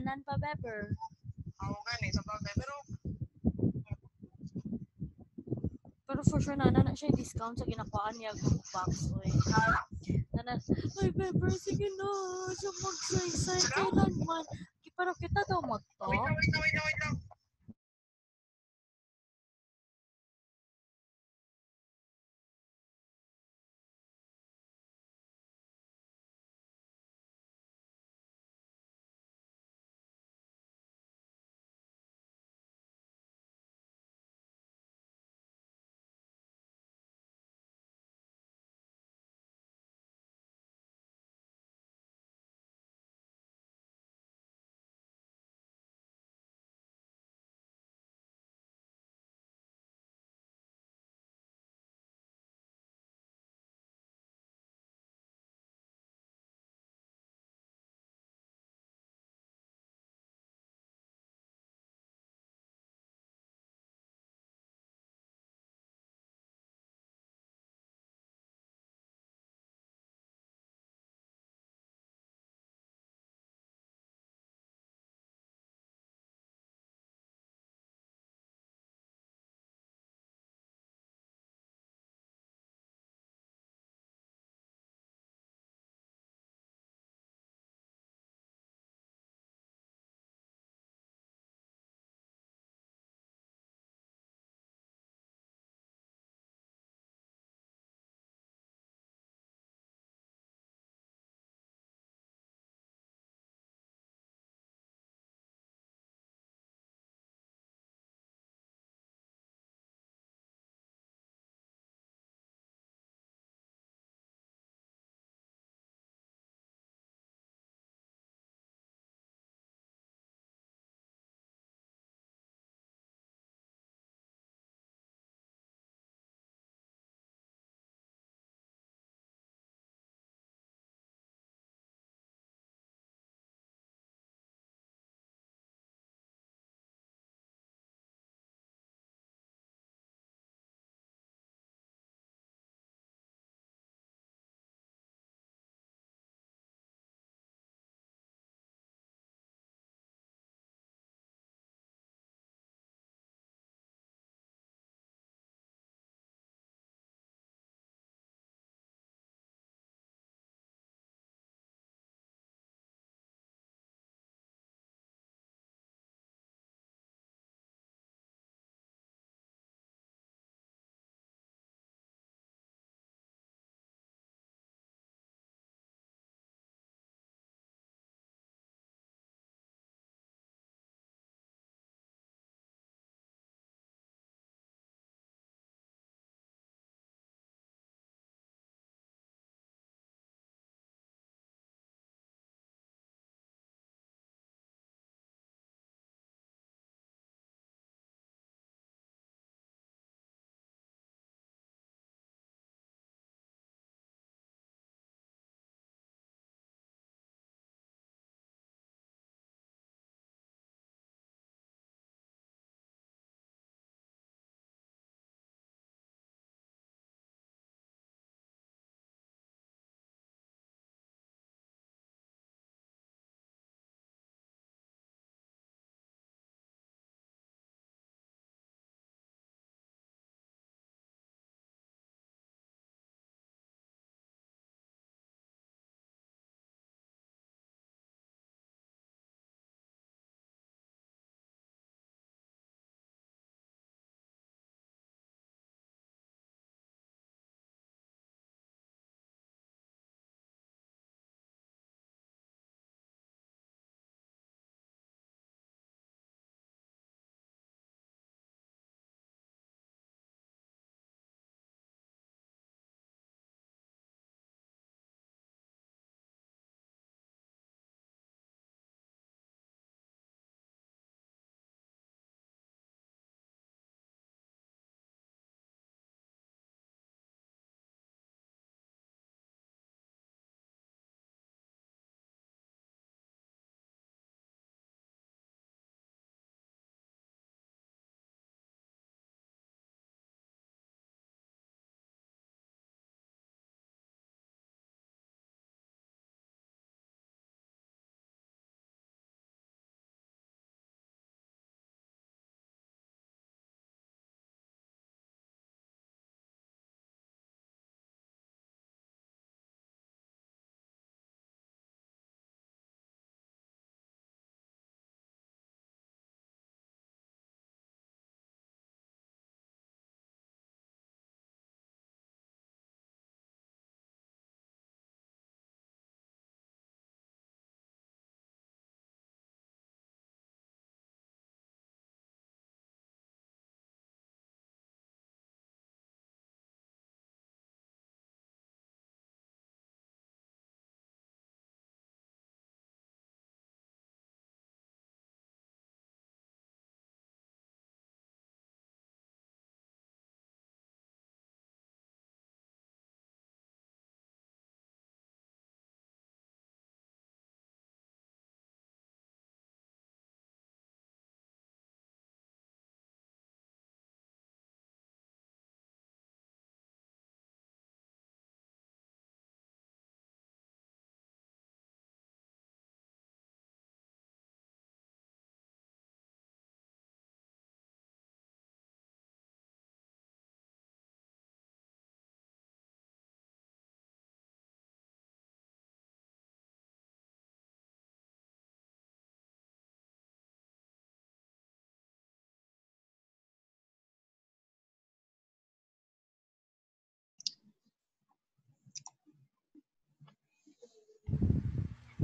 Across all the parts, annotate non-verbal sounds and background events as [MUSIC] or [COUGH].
Anan pa, Beber? Ako gani sa bagay. Pero Pero for sure, nana na siya discount sa ginakuhaan niya ng box. Oy. Nana, ay, Beber, sige na. Siya mag-say-say kailanman. Pero kita daw wait magto. lang, wait lang, wait lang, wait lang.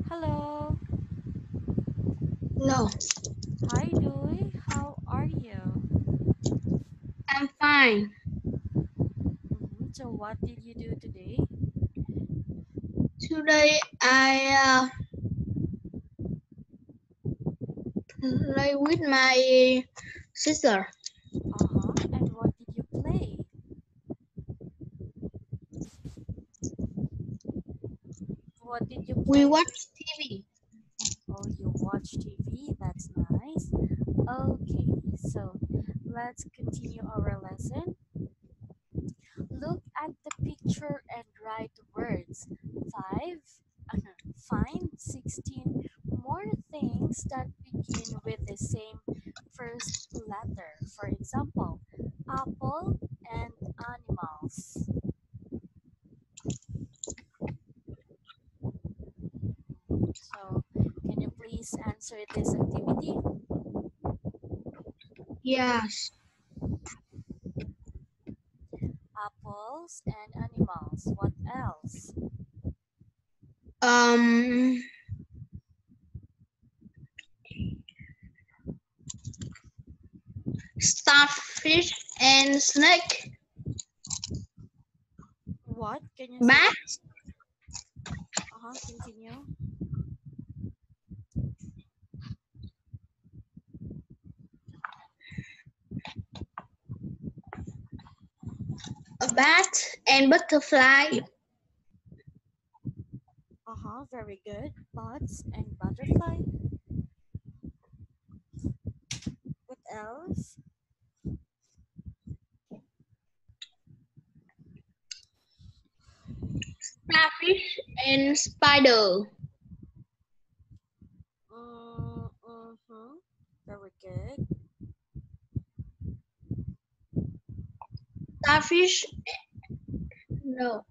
Hello. No, Hi, Duy. How are you? I'm fine. Mhm. So, what did you do today? Today I uh, play with my sister. Uh huh. And what did you play? What did you play? We watch TV. Oh, you watch TV? That's nice. Okay, so let's continue our lesson. Look at the picture and write words. Five, uh, find 16 more things that begin with the same first letter. For example, apple and animals. So, can you please answer this activity? Yes. Apples and animals. What else? Um. Starfish and snake. What? Can you say? Bat. Uh-huh, continue. A bat and butterfly. Uh-huh, very good. Bats and butterfly. What else? Starfish and spider. Mm, mm-hmm. Very good. Starfish. No.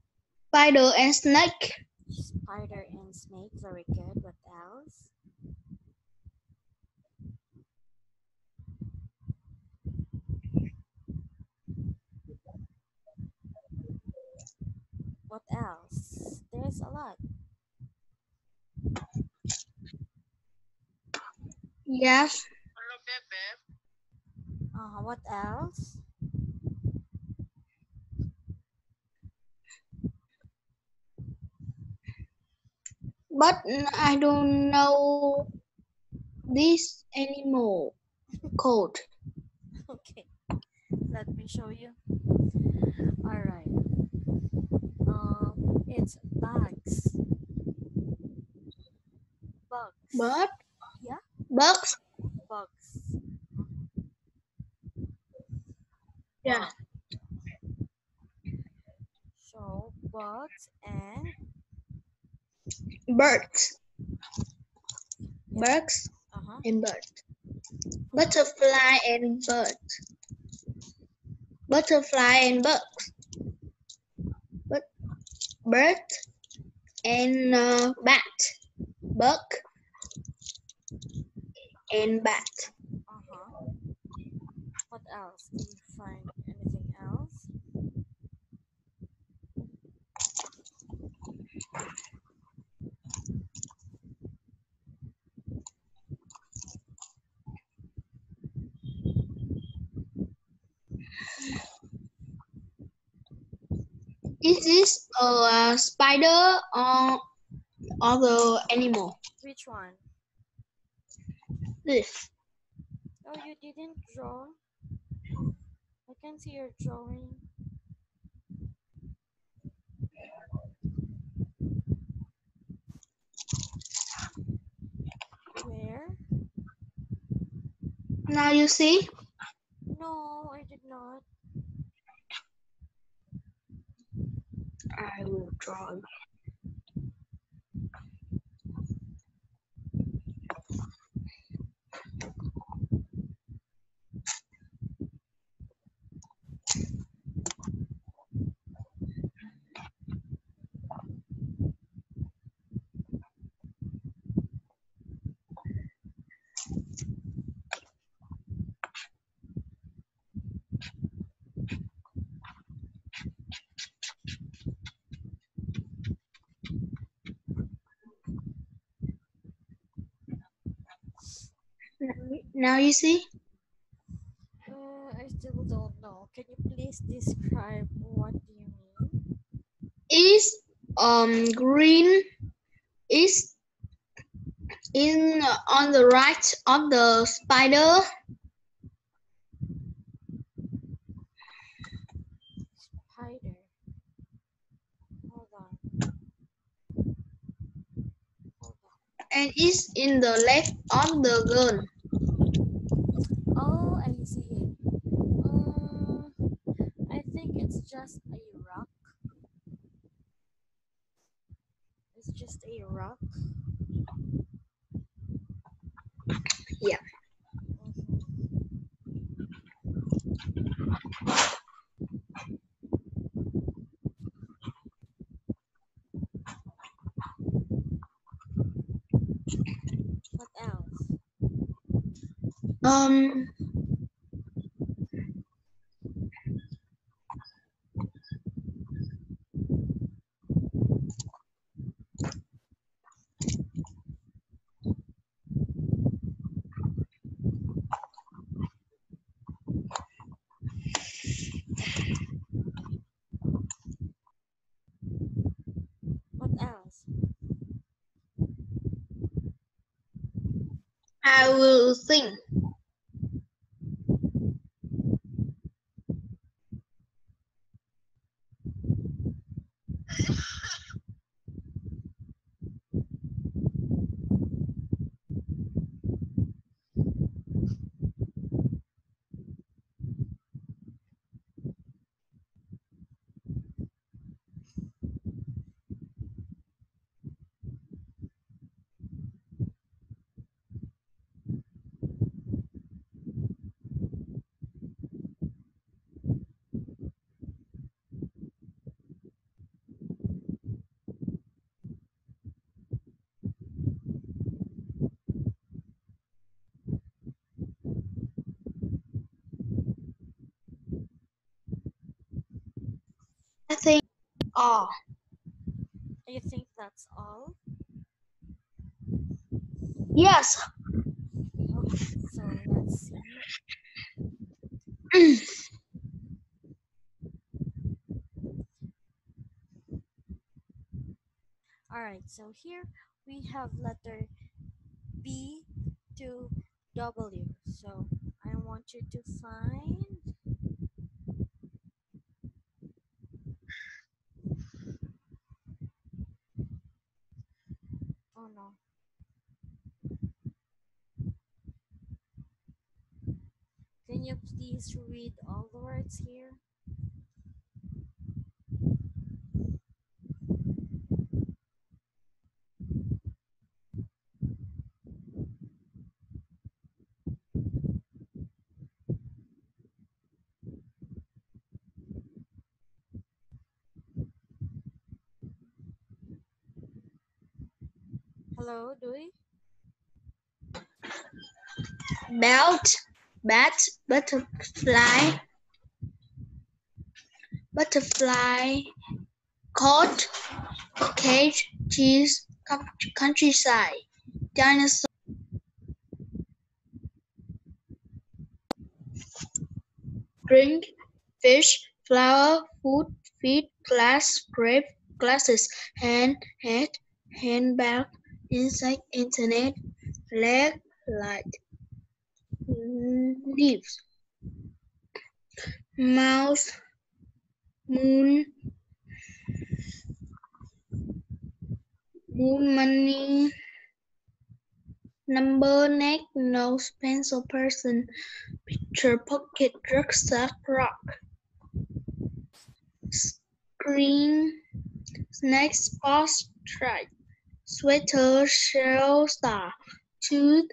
Spider and snake. Spider and snake. Very good. What else? What else? There's a lot. Yes. Uh, what else? But I don't know this anymore. Code. [LAUGHS] Okay, let me show you. All right. Um, it's bugs. Bugs. But Yeah. bugs. Bugs. Yeah. So bugs and Birds. Birds uh huh. and birds. Butterfly and birds. Butterfly and bugs. But bird and uh, bat. Bug and bat. Uh huh. What else? Do you find anything else? Is this a uh, spider or other animal? Which one? This. Oh, you didn't draw. I can see your drawing. Where? Now you see? No, I did not. I will draw. Now you see? Uh, I still don't know. Can you please describe what do you mean? Is um green is in on the right of the spider. Spider. Hold on. Hold on. and is in the left of the gun. Oh, I see it. Uh, I think it's just a rock. It's just a rock. Yeah. What else? Um, What else? I will think. I think. Oh, You think that's all? yes. Okay, so let's see. All right, so here we have letter B to W. So I want you to find Oh no. Can you please read all the words here? Hello, Duy? Belt, bat, butterfly, butterfly, coat, cage, cheese, countryside, dinosaur, drink, fish, flower, food, feet, glass, grape, glasses, hand, head, handbag, insect, internet, leg, light, leaves, mouse, moon, moon money, number, neck, nose, pencil, person, picture, pocket, rucksack, rock, screen, snack, sports, stripe, sweater, shell, star, tooth,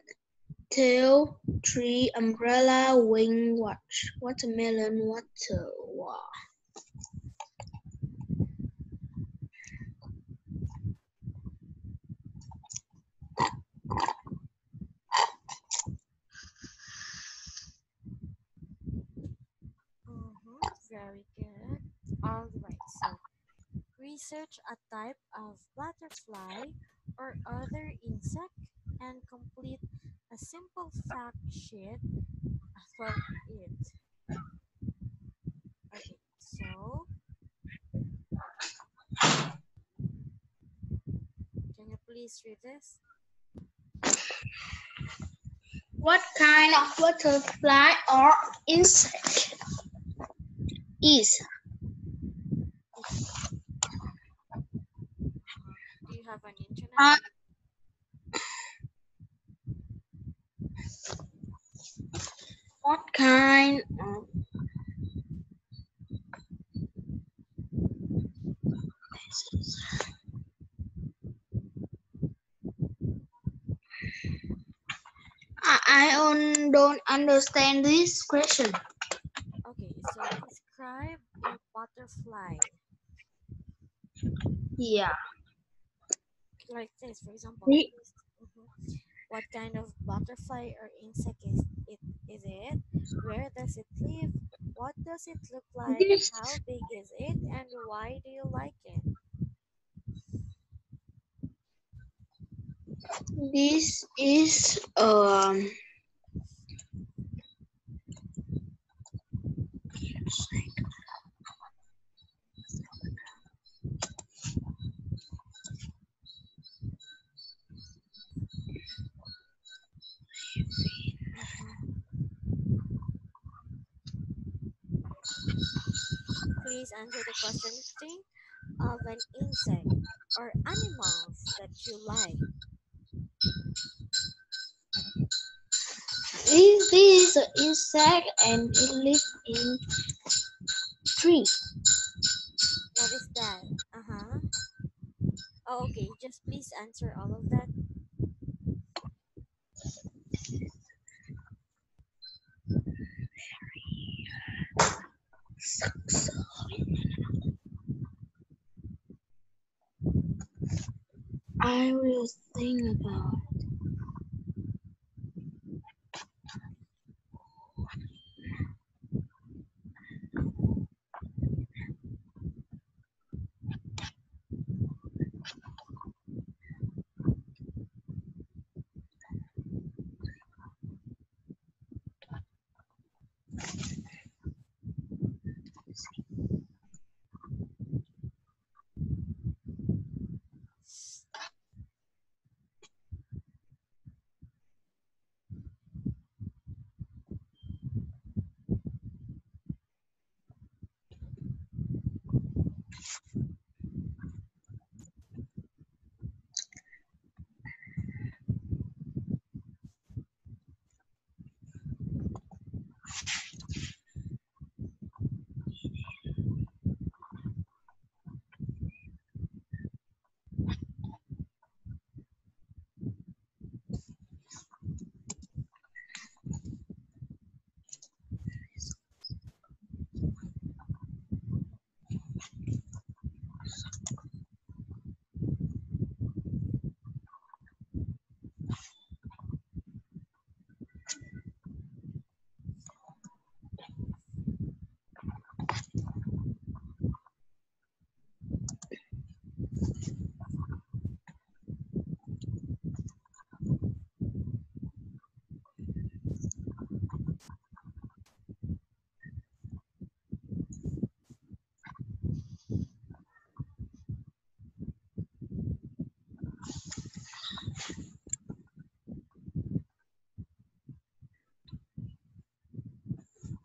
tail, tree, umbrella, wing, watch, watermelon, water, wow. Mm-hmm. Very good. All right. So, research a type of butterfly or other insect and complete a simple fact sheet for it. Okay, so can you please read this? What kind of butterfly or insect is Do you have an internet? Uh, what kind of I, don't understand this question. okay, so describe a butterfly. Yeah. Like this, for example. This- mhm. What kind of butterfly or insect is? Is it? Where does it live? What does it look like? How big is it? And why do you like it? This is um Please answer the question of an insect or animals that you like. this is an insect and it lives in tree. What is that? Uh-huh. Oh, okay. Just please answer all of that. I will think about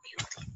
cute.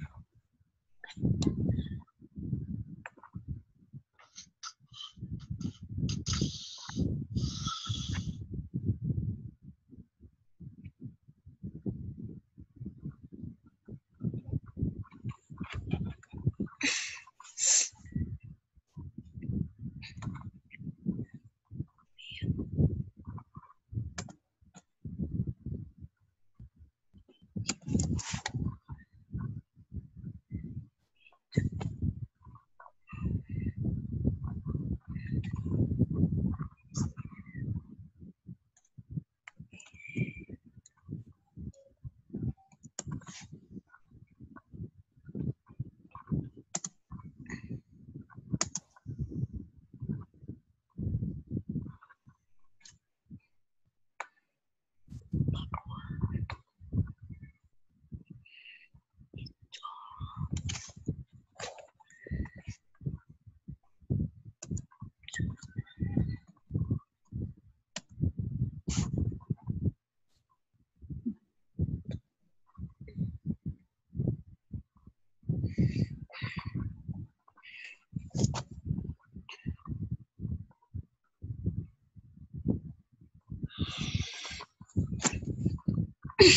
Oh,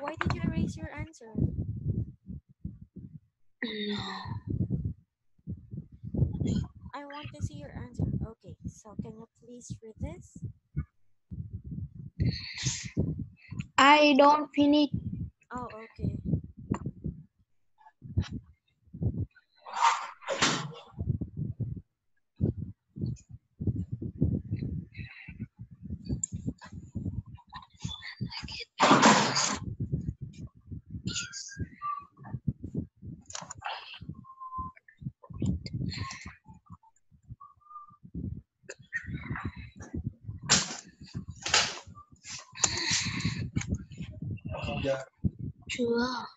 why did you erase your answer? I want to see your answer. Okay, so can you please read this? I don't finish. Oh, okay. Dua.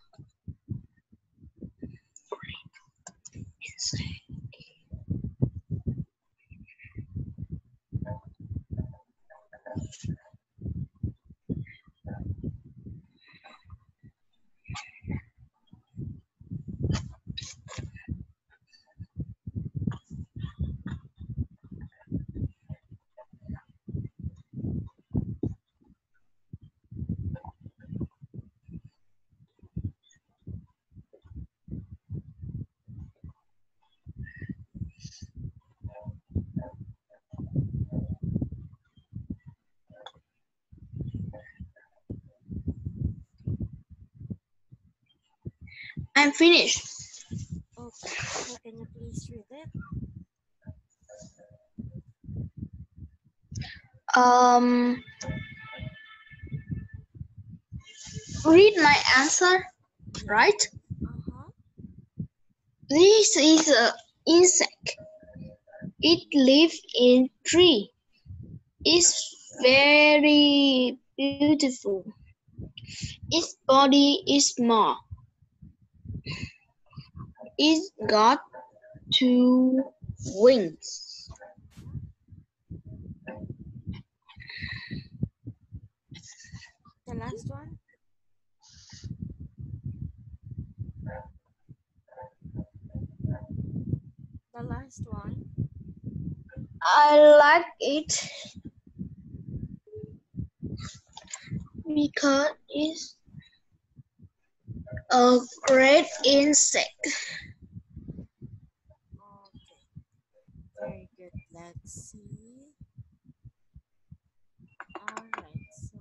I'm finished. Okay, so can you please read it? Um, read my answer, right? Uh-huh. This is a insect. It lives in tree. It's very beautiful. Its body is small. It's got two wings. The last one? The last one? I like it because it's a great insect. Okay. Very good. Let's see. Alright, so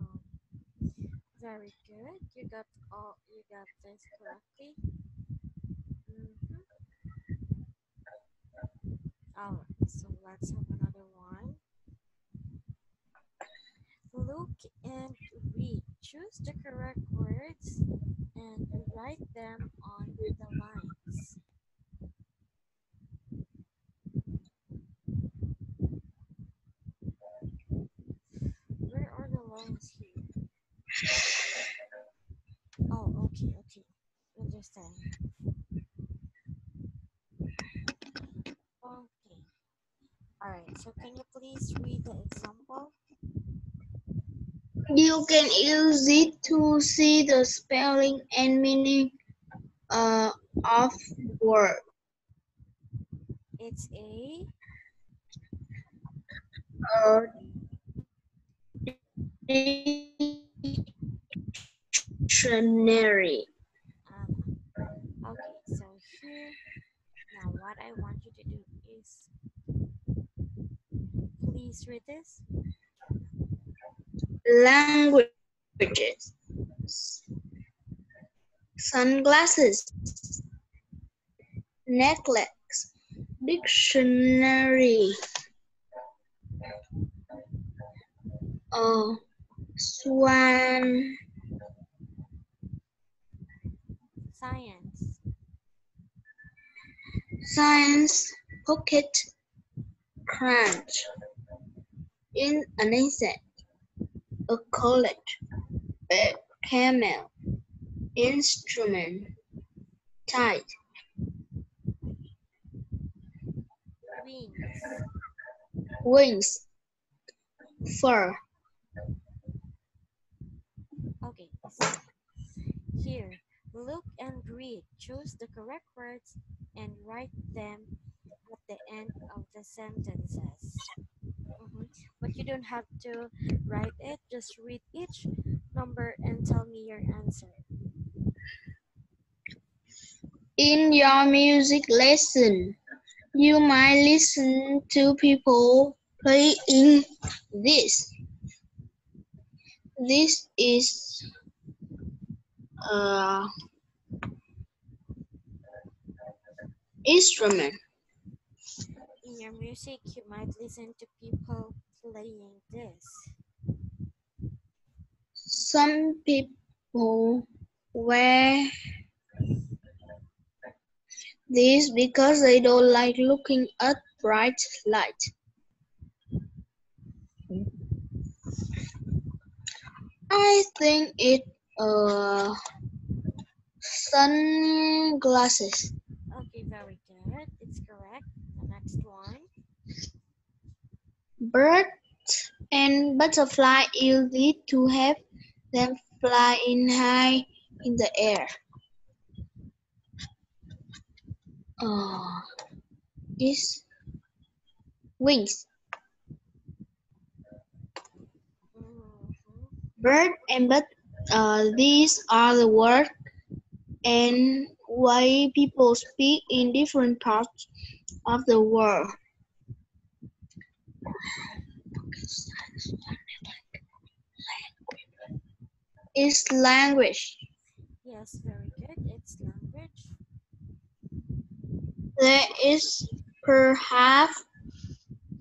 very good. You got all you got this correctly. Mhm. Alright, so let's have another one. Look and read. Choose the correct words and write them on the lines. Where are the lines here? Oh, okay, okay. Understand. Okay. Alright, so can you please read the example? You can use it to see the spelling and meaning uh, of word. It's a Uh, dictionary. um, okay, so here now what I want you to do is please read this. Languages. Sunglasses. Necklace. Dictionary. Uh, swan. Science. Science. Pocket. Crunch. In an insect. A college. A camel. Instrument. Tide. Wings. wings, fur. Okay, here, look and read. Choose the correct words and write them at the end of the sentences. Mhm. But you don't have to write it, just read each number and tell me your answer. In your music lesson, you might listen to people playing this. This is a instrument. In your music, you might listen to people playing this. Some people wear this because they don't like looking at bright light. I think it uh sunglasses. Okay, very good. It's correct. The next one. Birds and butterfly it to have them fly in high in the air. Uh, is wings. Bird and but uh, these are the words and why people speak in different parts of the world. Is language. Yes, very good. It's language. There is perhaps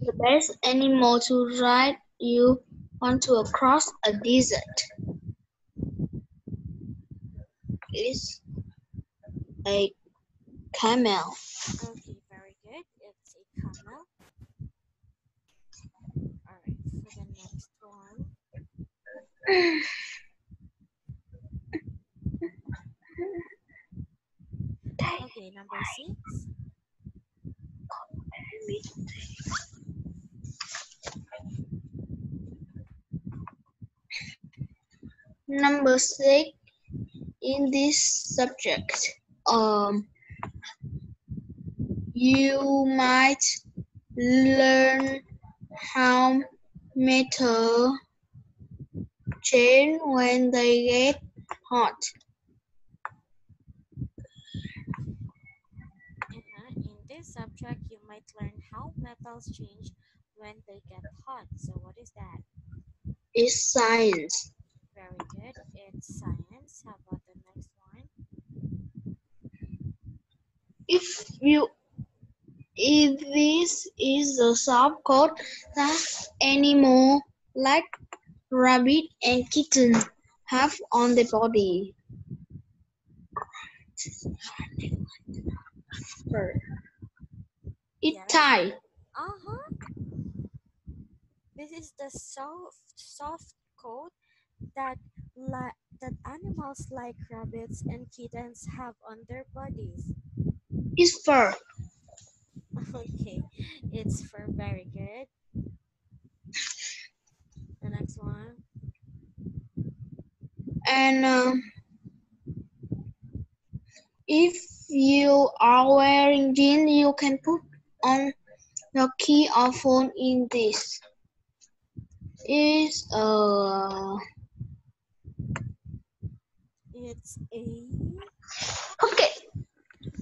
the best animal to ride you onto cross a desert. Is a camel. Okay, very good. It's a camel. Alright, for the next one. [LAUGHS] Okay, number six. Number six in this subject, um, you might learn how metal change when they get hot. Uh-huh. In this subject, you might learn how metals change when they get hot. So what is that? It's science. Very good. It's science. How about the next one? If you if this is the soft coat that animal like rabbit and kitten have on their body. It tight. Uh-huh. This is the soft soft coat that li- that animals like rabbits and kittens have on their bodies. It's fur. [LAUGHS] Okay, it's fur. very good. The next one. And um, if you are wearing jeans, you can put on your key or phone in this. Is uh It's a okay.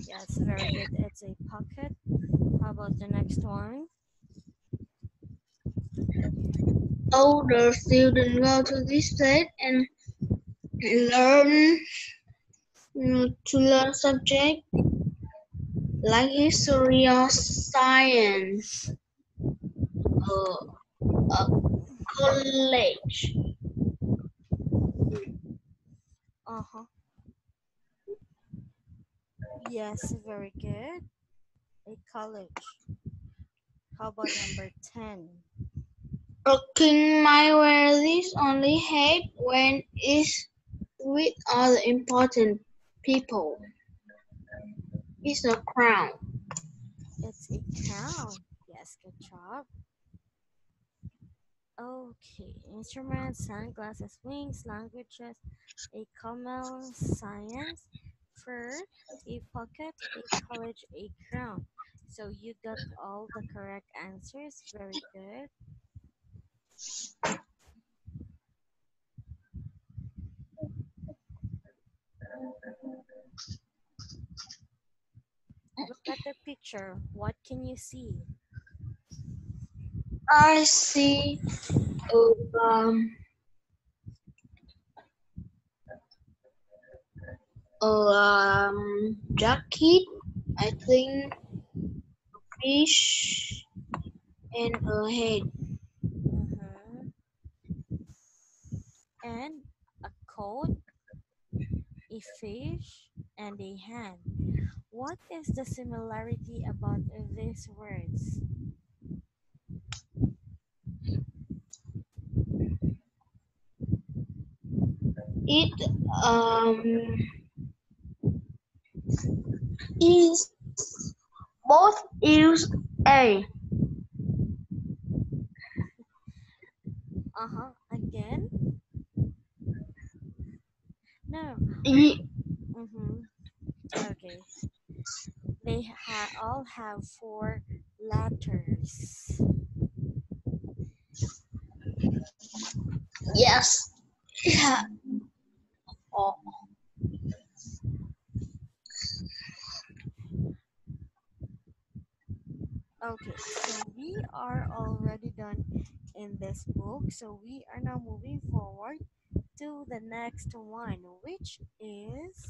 yes, very good. It's a pocket. How about the next one? Older students go to this place and learn to learn subject like history or science. Uh, a college. Uh-huh. Yes, very good. A college. How about number 10? A king might wear this on the head when it's with other important people. It's a crown. It's a crown. Yes, good job. Okay, instruments, sunglasses, wings, languages, a camel, science, fur, a pocket, a college, a crown. So you got all the correct answers. Very good. Look at the picture. What can you see? I see um, um, jacket, I think, a fish, and a head. Mhm. And a coat, a fish, and a hand. What is the similarity about these words? It um is both use a Uh-huh. Again? No. E Mm-hmm. Okay. They ha- all have four letters. yes. Yeah. Oh, Okay, so we are already done in this book. So we are now moving forward to the next one, which is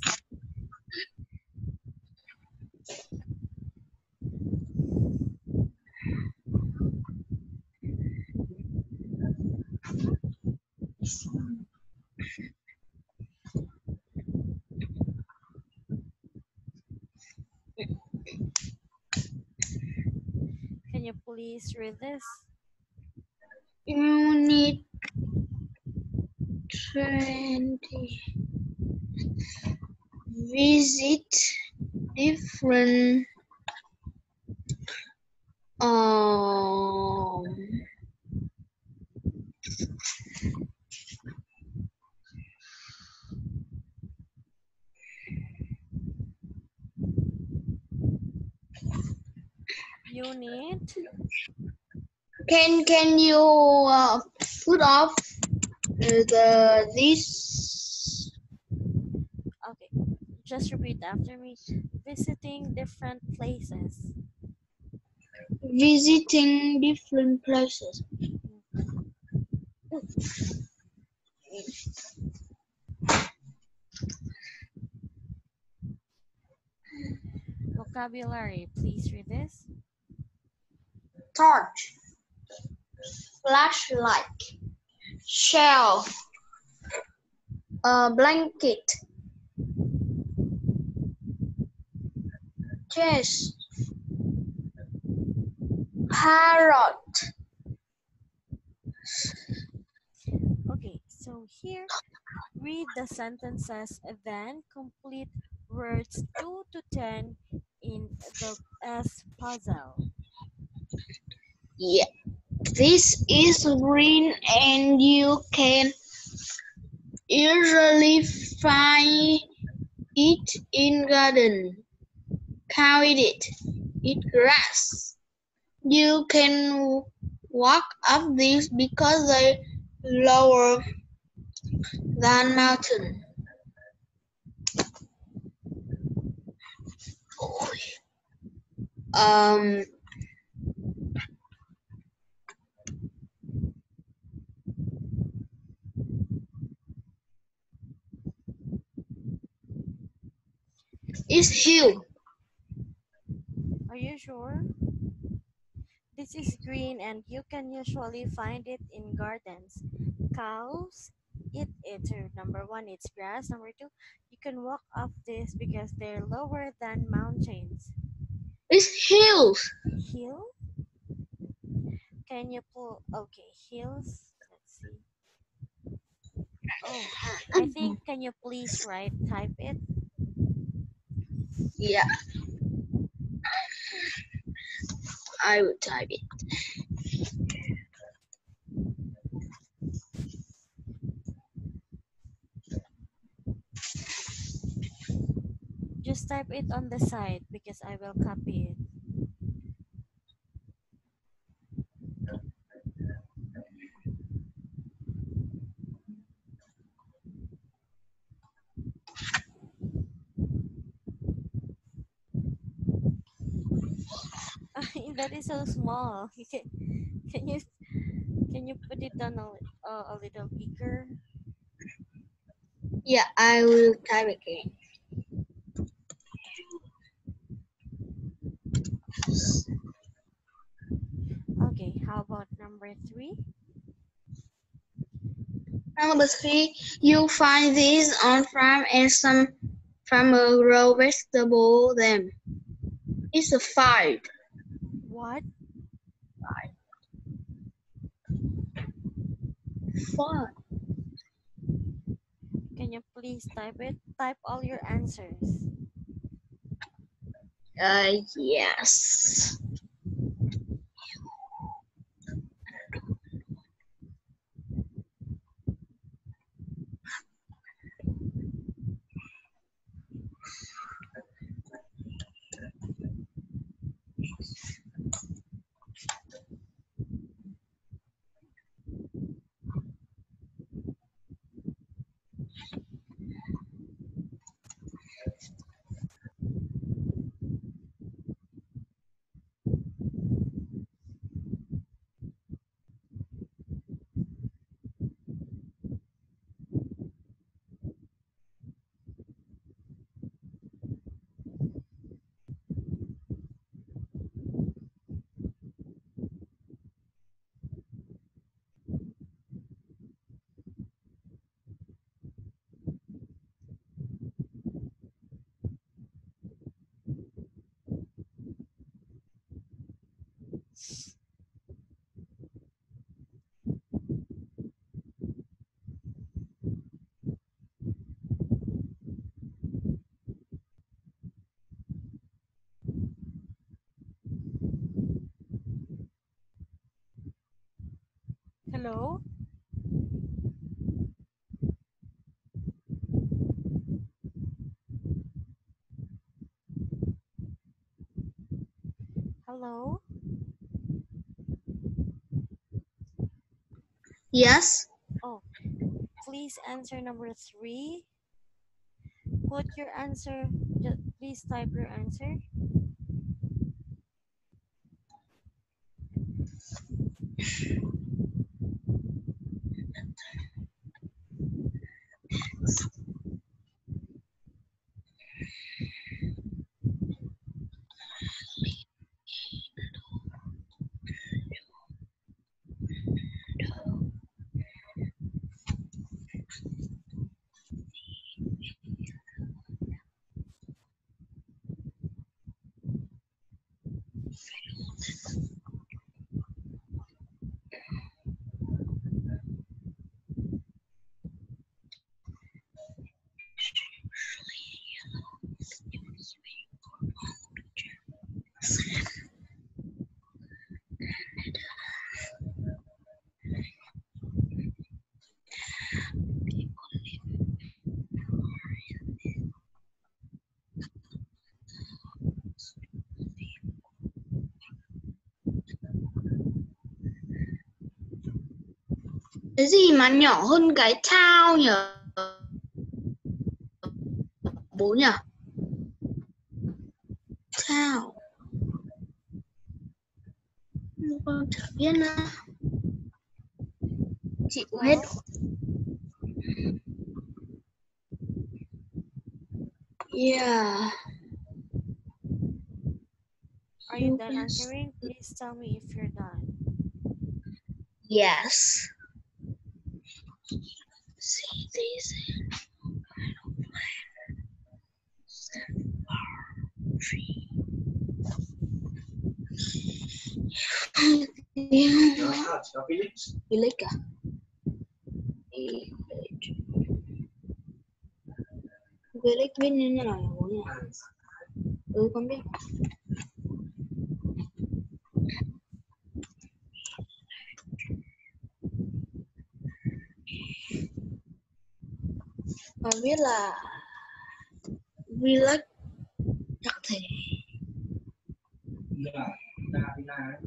can you please read this? unit twenty. Visit different um Unit can can you uh, put off uh, the this Okay, just repeat after me. Visiting different places. visiting different places Vocabulary, please read this. Torch flashlight shell a blanket chest parrot Okay, so here, read the sentences, then complete words 2 to 10 in the S puzzle. Yeah, this is green and you can usually find it in garden. Count it. Eat grass. You can walk up this because they lower than mountain. Um, is hill. Are you sure? This is green and you can usually find it in gardens. Cows eat it. Number one, it's grass. Number two, you can walk up this because they're lower than mountains. It's hills. Hill? Can you pull? Okay, hills. Let's see. Oh, I think, can you please write, type it? Yeah. I would type it. Just type it on the side because I will copy it. That is so small. You can, can you can you put it on a, uh, a little bigger? Yeah, I will type again. Okay, how about number three? Number three, you find these on farm and some farmer grow vegetable them. It's a five. What? Five. Can you please type it? Type all your answers. Uh, yes. Hello? Hello? Yes. Oh, please answer number three. Put your answer, please type your answer. Cái gì mà nhỏ hơn cái thao nhở? Bố nhở? Thao. Con chả biết nữa. Chịu hết. Yeah. Are you done answering? Please tell me if you're done. Yes. Felix. Village à? Village. Biết như thế nào nhỉ bố nhà? Ừ con biết. Con biết là vlog chắc thể yeah, ta ta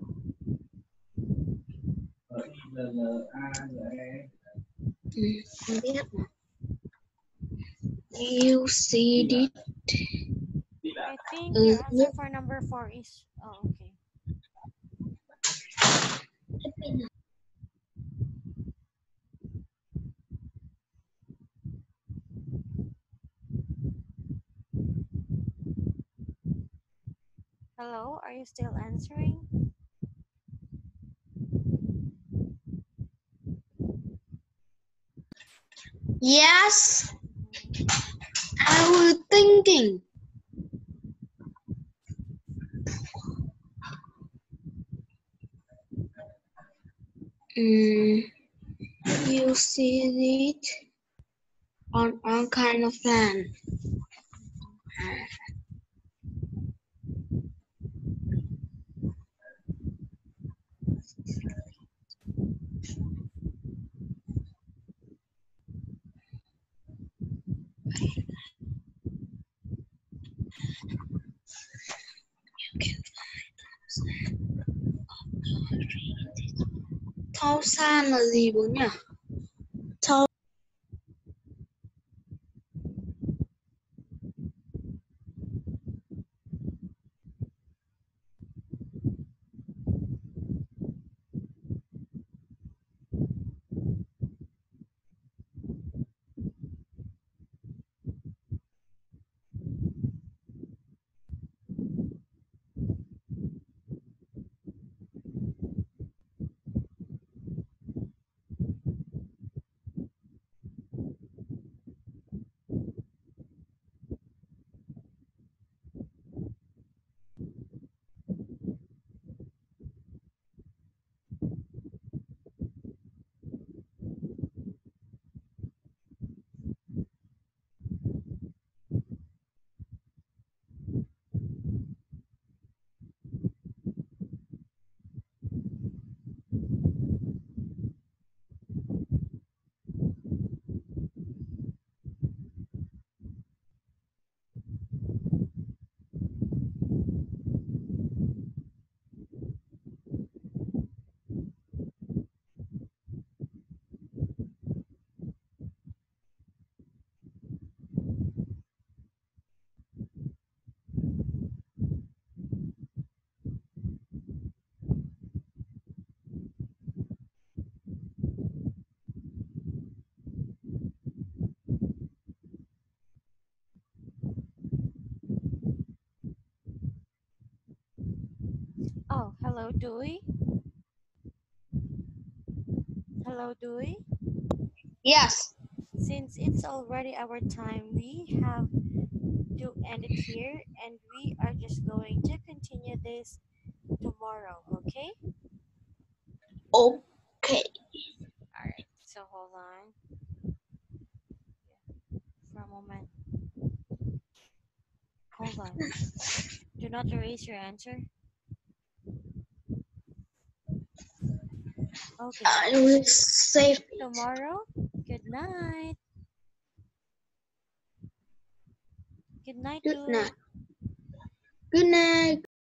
không biết you see it I think the answer for number four is oh, okay. Hello, are you still answering? Yes, I was thinking. Mm, you see it on all kind of land. Hao san là gì bố nhỉ? Hello, Duy. Hello, Duy. Yes. Since it's already our time, we have to end it here and we are just going to continue this tomorrow, okay? Okay. All right, so hold on. For a moment. Hold on. Do not erase your answer. Okay, uh, I will save tomorrow. Good night. Good night, Good night. Good night.